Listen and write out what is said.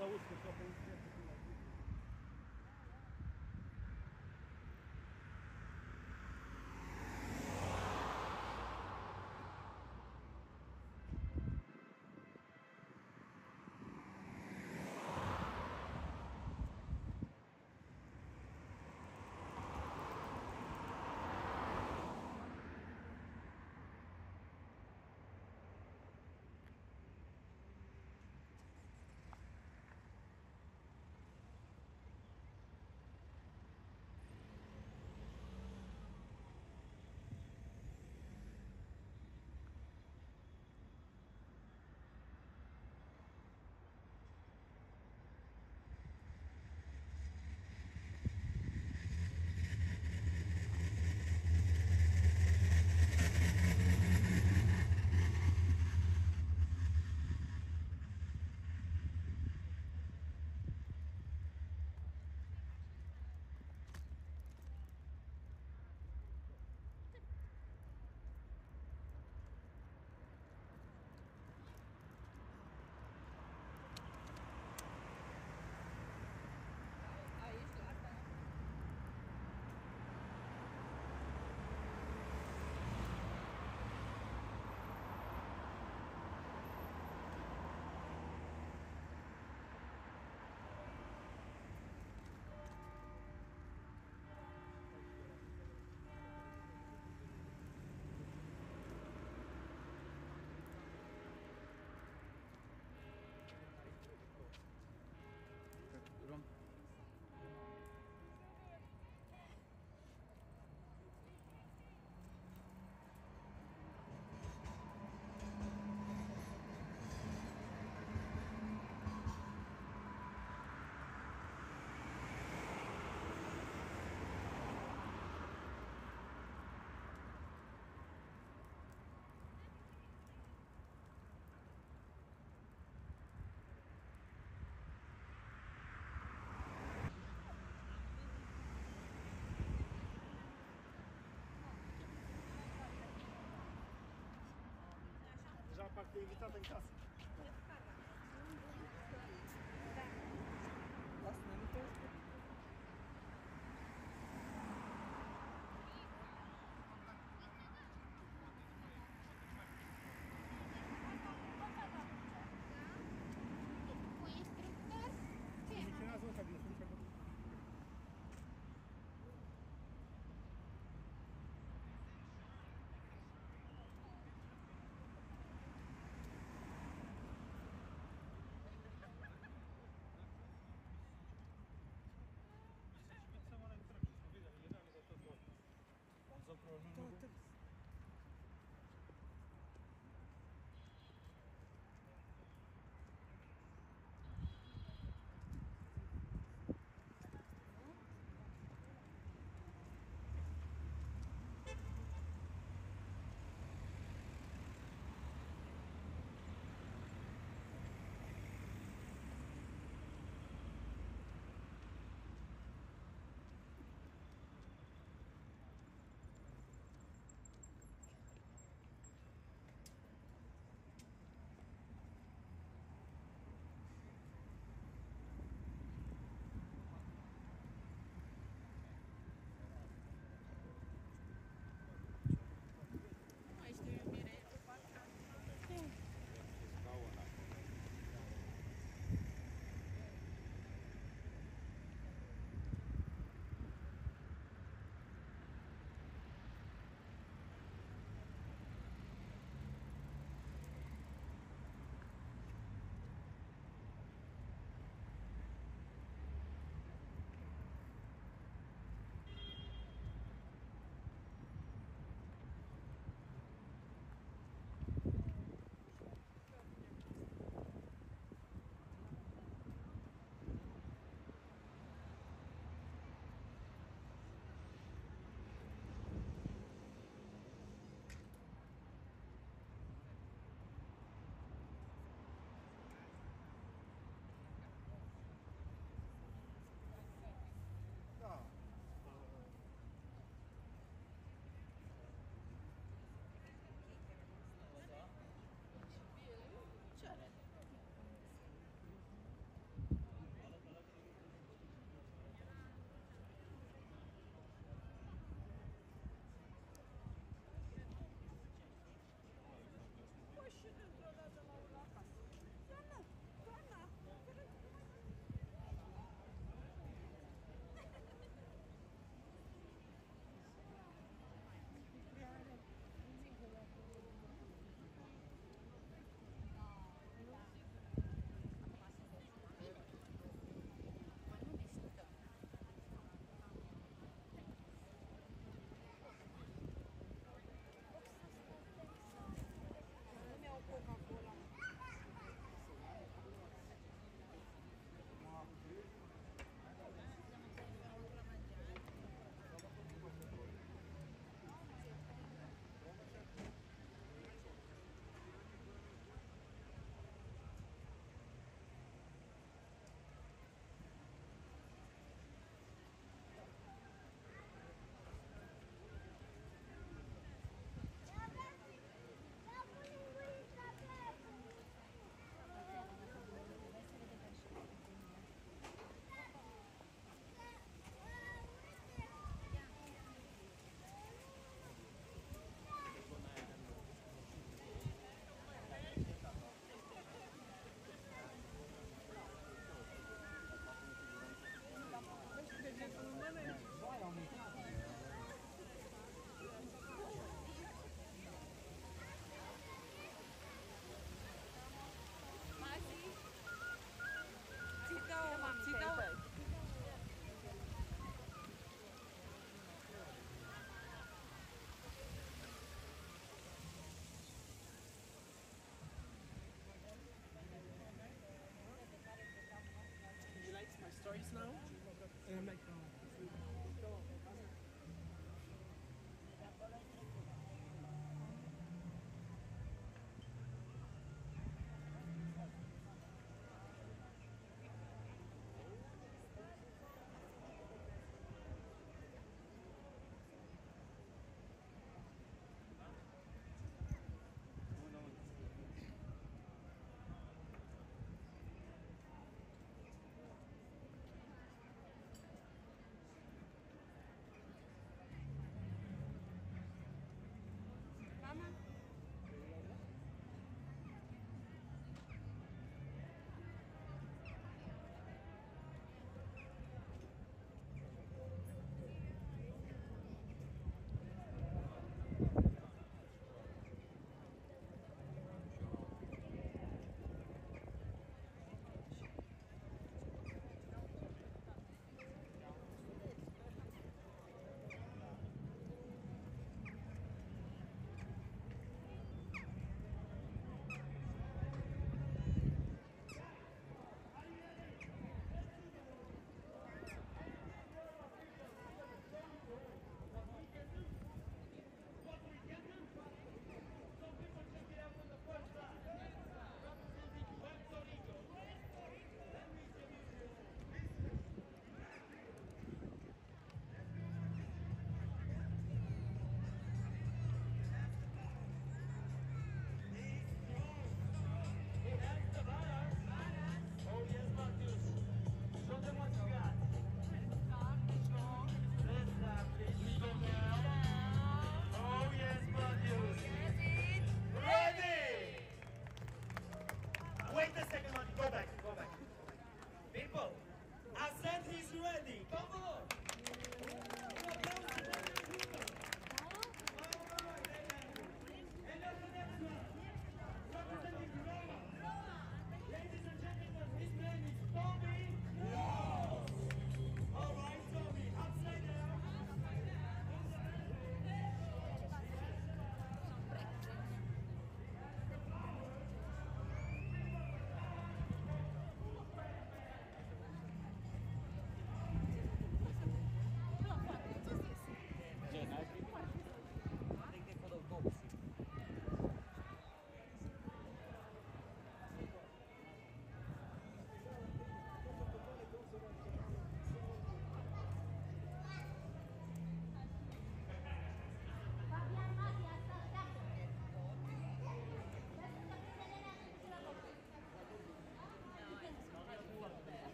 за узко i wita ten kasy.